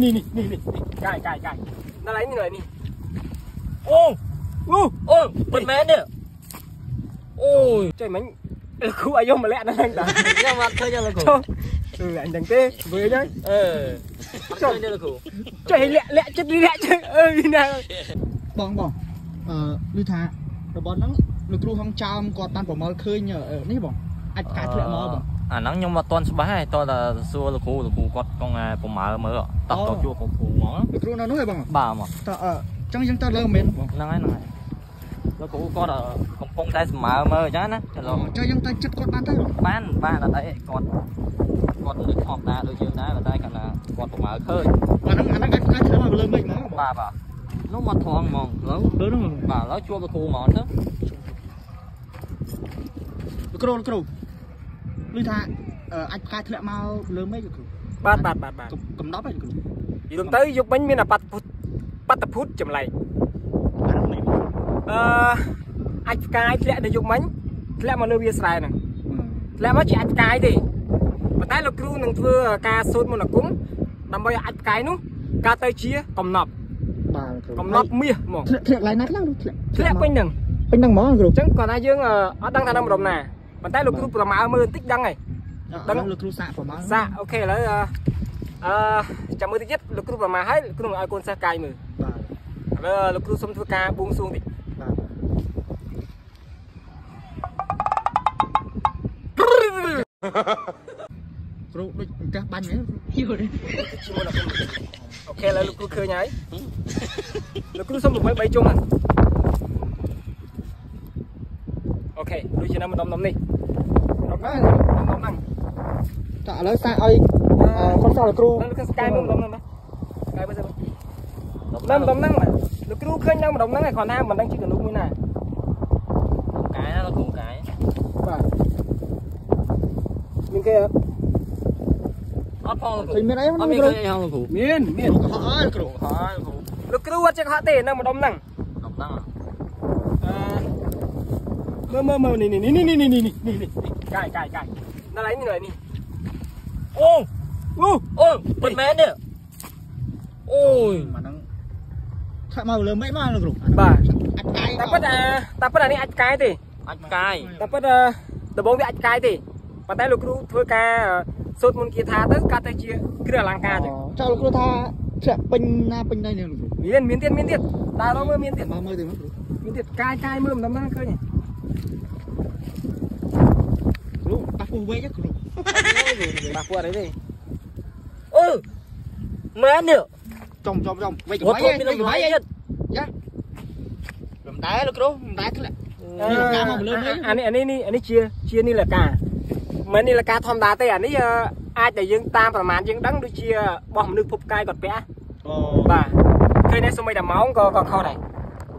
Nih nih nih nih. Cai cai cai. Nó lấy như này nih. Ô! Ô! Ô, bật mẹ đi. Ôi, trời mánh. Lực khu ai vô mà lẹ nó anh ta. Nhưng mà thôi cho lực khu. Ừ, anh đằng tê, với đấy. Ờ. Thôi cho lực khu. Trời lẹ lẹ chết đi lẹ chết. Ơ đi nào. បងបងអឺឮថារបបហ្នឹងលោកគ្រូហងចោមគាត់បានប្រមល់ឃើញនេះបងអាចកាត់ធ្លាក់មកបង អាហ្នឹងខ្ញុំអត់ទាន់ច្បាស់ទេតោះតែសួរលោកគ្រូលោកគ្រូគាត់កងប្រមាលមើលតោះទៅជួបលោកគ្រូហ្មងលោកគ្រូនៅនោះឯងបងបាទមកតើអឺចឹងយើងទៅលើមែនបងហ្នឹងហើយហ្នឹងហើយលោកគ្រូគាត់កំពុងតែសម្មើមើលអញ្ចឹងណាចន្លងចឹងយើងទៅចិត្តគាត់បានទៅបងបានបានអត់អីគាត់គាត់ដូចធម្មតាដូចយើងដែរតែគាត់ថាគាត់ប្រមើឃើញអាហ្នឹងអាហ្នឹងអាចកាយធ្លាក់មកលើមេឃហ្មងបងបាទបាទនោះមកថងហ្មងឥឡូវលើហ្នឹងបាទឥឡូវជួបលោកគ្រូហ្មងទៅលោកគ្រូលោកគ្រូ ឮថាអាចកាយធ្លាក់មកលើមេឃលោកគ្រូបាទបាទបាទបាទកំដប់ឯងលោកគ្រូនិយាយទៅយប់មិញមានអាបាត់ពុទ្ធបាត់ពុទ្ធចម្លែកអាហ្នឹងនេះបងអឺអាចផ្កាយធ្លាក់នៅយប់មិញធ្លាក់មកលើវាស្រែហ្នឹងធ្លាក់មកជាអាចផ្កាយទេប៉ុន្តែលោកគ្រូនឹងធ្វើការសូត្រមន្តអាគមដើម្បីឲ្យអាចផ្កាយនោះកើតទៅជាកំណប់បាទលោកគ្រូកំណប់មាសហ្មងធ្លាក់ធ្លាក់កន្លែងណាខ្លះលោកធ្លាក់ធ្លាក់ពេញហ្នឹងពេញហ្នឹងហ្មងលោកគ្រូអញ្ចឹងគាត់ថាយើងអឺអត់ដឹងថានៅម្ដុំណា ប៉ុន្តែលោកគ្រូប្រមាលមើលបន្តិចដឹងហើយដឹងលោកគ្រូសាកប្រមាណសាកអូខេឥឡូវអឺអឺចាំមើលតិចទៀតលោកគ្រូប្រមាលហើយលោកគ្រូនឹងឲ្យកូនសិស្សកាយមើលបាទឥឡូវលោកគ្រូសុំធ្វើការបួងសួងតិចបាទគ្រូដូចផ្ទះបាញ់ហ្នឹងយល់ទេជាមួយលោកគ្រូអូខេឥឡូវលោកគ្រូឃើញហើយលោកគ្រូសុំ6 3ជុំហ្នឹង អូខេដូចជានៅម្ដុំម្ដុំនេះម្ដុំហ្នឹងម្ដុំហ្នឹងតើឥឡូវសាកឲ្យគាត់សល់លោកគ្រូនៅក្នុងស្កាយមើលម្ដុំហ្នឹងស្កាយមើលទៅនៅម្ដុំហ្នឹងលោកគ្រូឃើញនៅម្ដុំហ្នឹងឯងគ្រាន់ថាមិនដឹងជាកណ្ដូកមួយណាកាយណាលោកគ្រូកាយបាទមានគេអត់ផងលោកគ្រូឃើញមានអីអត់លោកមានគ្រូឃើញហងលោកគ្រូមានមានគ្រូក៏ហត់អើគ្រូហើយលោកគ្រូលោកគ្រូអត់ចេះកុហកទេនៅម្ដុំហ្នឹងដល់ហ្នឹងអឺ មើលមើលមើលនេះនេះនេះនេះនេះនេះនេះនេះនេះកាយកាយកាយនៅឡើយនេះនៅឡើយនេះអូអូអូមិនមែនទេអូយអាហ្នឹងថាក់មកលើមេឃមកលោកគ្រូបាទអាចកាយតែប៉ុតអាតែប៉ុតអានេះអាចកាយទេអាចកាយតែប៉ុតដំបងវាអាចកាយទេប៉ុន្តែលោកគ្រូធ្វើការសូត្រមន្តគាថាទៅកាត់ទៅជាគ្រឿងអលង្ការចឹងចៅលោកគ្រូថាធ្លាក់ពេញណាពេញណីនេះលោកគ្រូមានមានទៀតមានទៀតតើរកមើលមានទៀតមកមើលទៅលោកគ្រូមានទៀតកាយកាយមើលម្ដុំហ្នឹងឃើញ គ្រូប៉ះពោះវែកគ្រូបាទពួកអីទេអឺមែនទេចំចំចំវែកវត្តវែកមានវែកតម្លៃវែកទៀតមិនដែរលោកគ្រូមិនដែរធ្លាក់នេះលកាមកលើនេះអានេះអានេះនេះអានេះជាជានីលកាមិននីលកាធម្មតាទេអានេះអឺអាចដែលយើងតាមប្រមាណយើងដឹងដូចជាបោះមនុស្សភពកាយគាត់ពាក់អូបាទឃើញតែសម្បីតែម៉ោងក៏ក៏ខុសដែរ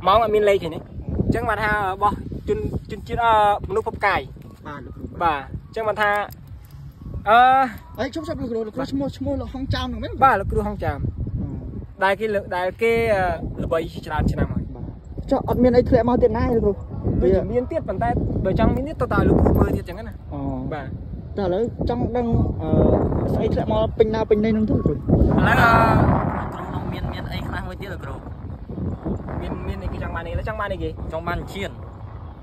ម៉ោងអត់មានលេខទេនេះអញ្ចឹងបានថាបោះ ជនជនជាតិអឺមនុស្សភពកាយបាទលោកគ្រូបាទអញ្ចឹងបានថាអឺអីជុំសិតលោកគ្រូលោកគ្រូឈ្មោះឈ្មោះលោកហងចោមហ្នឹងមែនបាទលោកគ្រូហងចាមដែលគេលើកដែលគេអឺល្បីជាច្រើនឆ្នាំហើយចុះអត់មានអីធ្លាក់មកទៀតណាលោកគ្រូវាមានទៀតប៉ុន្តែបើចង់មានទៀតទៅតើលោកគ្រូមើលទៀតអញ្ចឹងណាអូបាទតែឥឡូវចង់ដឹងអឺស្អីធ្លាក់មកពេញណាពេញណីហ្នឹងទៅគ្រូឥឡូវអឺគ្រូនោះមានមានអីខ្លះមួយទៀតលោកគ្រូមានមានអីគេចង់បានអីចង់បានអីគេចង់បានឈៀន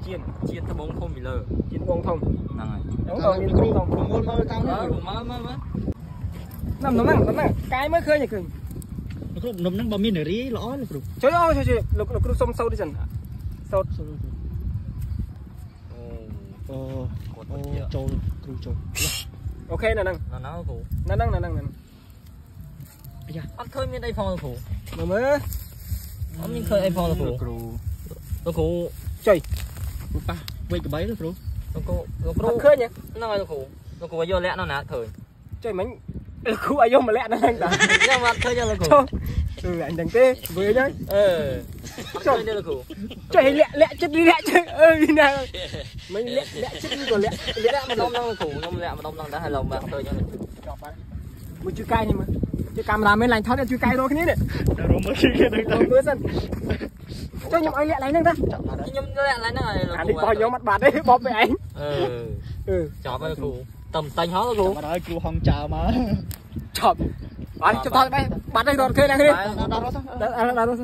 ជៀនឈៀនត្បូងធំពីលើជៀនបងធំហ្នឹងហើយហ្នឹងតើក៏មានលោកគ្រូធំប្រមូលមើលតាមអើនេះមើលមើលមើលហ្នឹងហ្នឹងហ្នឹងកាយមើលឃើញឃើញលោកគ្រូនំហ្នឹងបើមាននារីល្អលោកគ្រូជួយអូជួយជួយលោកលោកគ្រូសុំសូត្រតិចសិនសូត្រអូអូគាត់អូទៅជាចូលគ្រូចូលអូខេនៅហ្នឹងណាស់ណាគ្រូនៅហ្នឹងនៅហ្នឹងនៅហ្នឹងអត់ឃើញមានអីផងលោកគ្រូមើលមើលអត់មានឃើញអីផងលោកគ្រូលោកគ្រូលោកគ្រូចុយ គ្រូប៉ះវែកក្បីលោកគ្រូលោកគ្រូលោកគ្រូអត់ឃើញទេហ្នឹងហើយលោកគ្រូលោកគ្រូយកលាក់នៅណាឃើញចុយមិញលោកគ្រូឲ្យយកមកលាក់នៅហ្នឹងតាខ្ញុំអត់ឃើញទេលោកគ្រូចុះអឺអញដឹងទេវើហ្នឹងអឺអត់ឃើញទេលោកគ្រូចុយឲ្យលាក់លាក់ចិត្តលាក់ចិត្តអើយណាមិញលាក់លាក់ចិត្តឬក៏លាក់លាក់លាក់ម្ដុំហ្នឹងលោកគ្រូខ្ញុំលាក់ម្ដុំហ្នឹងដែរហើយលោកមិនឃើញទេចប់ហើយមួយជួយកាយនេះមើល ជួយកាមេរ៉ាមែនឡាញថតជួយកាយរកគ្នានេះដល់រមមើលគេទៅទៅមើលសិនចុះខ្ញុំឲ្យលាក់ឡើងហ្នឹងតាចាប់បានខ្ញុំលាក់ឡើងហ្នឹងហើយលោកអាគ្រូនេះបោះខ្ញុំអត់បាត់ទេបបទៅឯងអឺអឺចប់ហើយលោកគ្រូតំតាញ់ហោះលោកគ្រូមកដល់គ្រូហងចោមមកចប់អត់ចុះតបែបាត់ហើយរត់ឃើញណាគ្នាដល់ដល់ទៅដល់ដល់